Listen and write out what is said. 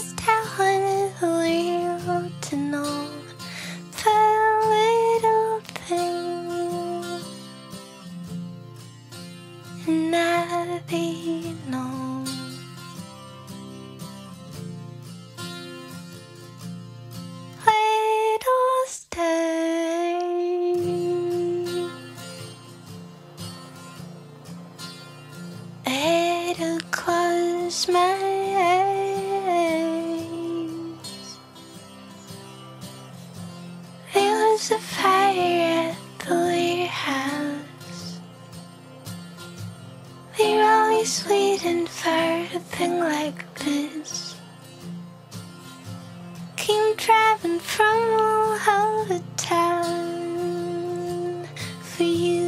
You have wanted the real to know the little pain and not be known. Little stay. It'll close my There was a fire at the warehouse. We're always waiting for a thing like this. Came driving from all over town for you,